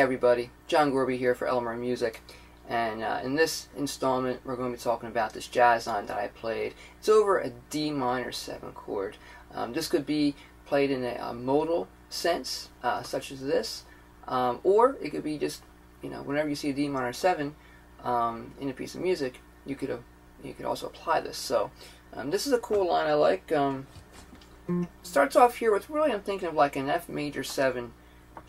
everybody. John Gorby here for Elmore Music. And uh, in this installment, we're going to be talking about this jazz line that I played. It's over a D minor 7 chord. Um, this could be played in a, a modal sense, uh, such as this, um, or it could be just, you know, whenever you see a D minor 7 um, in a piece of music, you could, uh, you could also apply this. So um, this is a cool line I like. Um, starts off here with really, I'm thinking of like an F major 7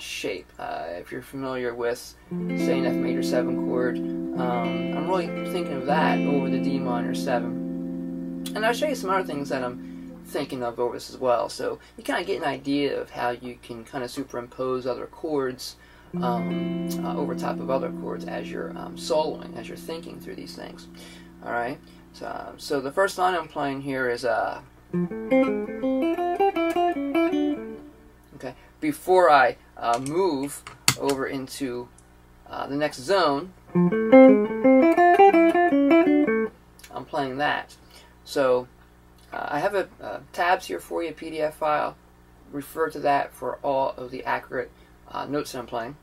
shape. Uh, if you're familiar with, say, an F major 7 chord, um, I'm really thinking of that over the D minor 7. And I'll show you some other things that I'm thinking of over this as well. So you kind of get an idea of how you can kind of superimpose other chords um, uh, over top of other chords as you're um, soloing, as you're thinking through these things. All right. So, uh, so the first line I'm playing here is uh, okay. Before I uh, move over into uh, the next zone, I'm playing that. So uh, I have a uh, tabs here for you, PDF file. Refer to that for all of the accurate uh, notes that I'm playing,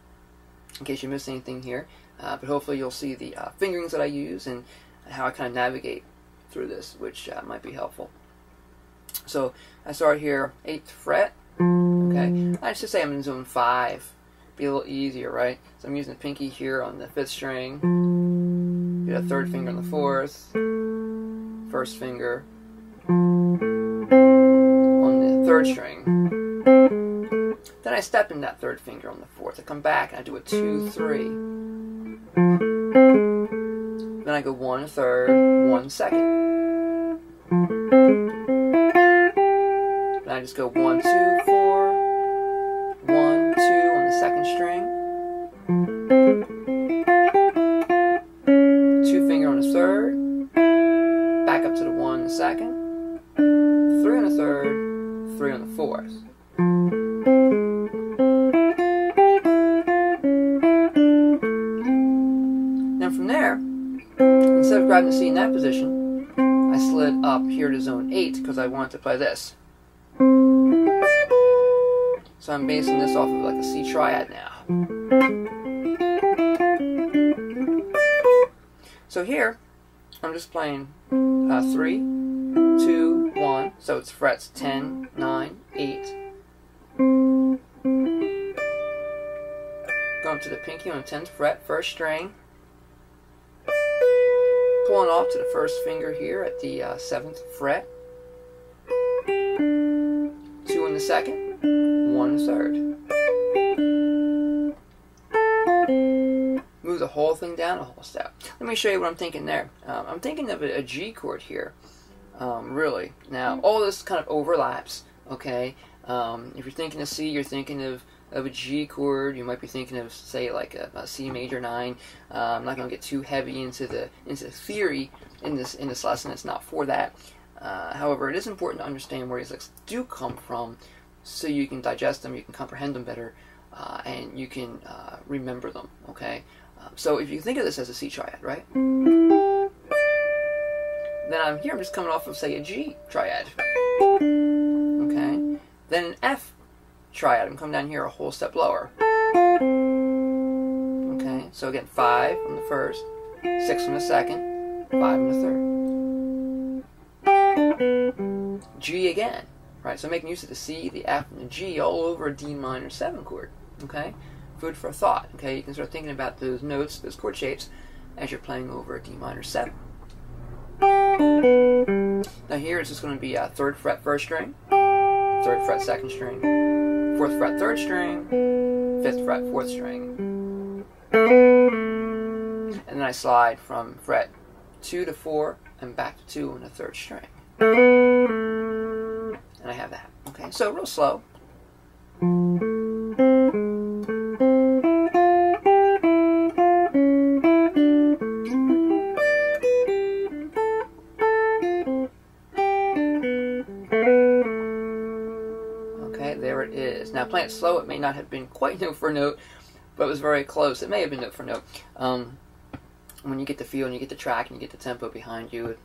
in case you missed anything here. Uh, but hopefully you'll see the fingerings that I use and how I kind of navigate through this, which might be helpful. So I start here, 8th fret, Okay, I should say I'm in zone 5. Be a little easier, right? So I'm using the pinky here on the 5th string. Get a third finger on the 4th. First finger on the 3rd string. Then I step in that 3rd finger on the 4th. I come back and I do a 2 3. Then I go 1 third, 1 second. Just go one, two, four, one, two on the second string, two finger on the third, back up to the one on the second, three on the third, three on the fourth. Then from there, instead of grabbing the C in that position, I slid up here to zone 8 because I wanted to play this. So I'm basing this off of like a C triad now. So here, I'm just playing uh, 3, 2, 1, so it's frets 10, 9, 8. Going to the pinky on the 10th fret, first string. Pulling off to the first finger here at the uh, 7th fret. 2 in the second, 1 third. Move the whole thing down a whole step. Let me show you what I'm thinking there. Um, I'm thinking of a, a G chord here, um, really. Now, all this kind of overlaps, okay? Um, if you're thinking of C, you're thinking of, of a G chord. You might be thinking of, say, like a, a C major 9. Uh, I'm not going to get too heavy into the into theory in this in this lesson. It's not for that. Uh, however, it is important to understand where these licks do come from so you can digest them, you can comprehend them better, uh, and you can uh, remember them, okay? Um, so if you think of this as a C triad, right? Then I'm here, I'm just coming off of, say, a G triad, okay? Then an F triad, I'm coming down here a whole step lower. Okay, so again, 5 on the first, 6 on the second, 5 on the third. G again, right? So making use of the C, the F, and the G all over a D minor 7 chord, okay? Food for thought, okay? You can start thinking about those notes, those chord shapes, as you're playing over a D minor 7. Now here it's just going to be a 3rd fret first string, 3rd fret second string, 4th fret 3rd string, 5th fret 4th string. And then I slide from fret 2 to 4 and back to 2 on the 3rd string. I have that. Okay, so real slow. Okay, there it is. Now, playing it slow, it may not have been quite note for note, but it was very close. It may have been note for note. Um, when you get the feel and you get the track and you get the tempo behind you, it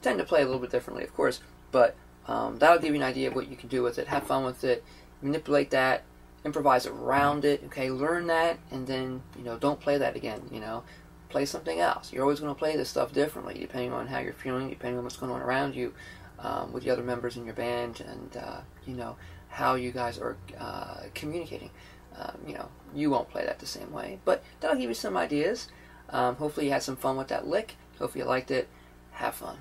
tend to play a little bit differently, of course, but um, that'll give you an idea of what you can do with it. Have fun with it, manipulate that improvise around it. Okay, learn that, and then you know don't play that again. You know, play something else. You're always going to play this stuff differently depending on how you're feeling, depending on what's going on around you um, with the other members in your band, and uh, you know how you guys are uh, communicating. Um, you know, you won't play that the same way, but that'll give you some ideas. Um, hopefully, you had some fun with that lick. Hopefully, you liked it. Have fun.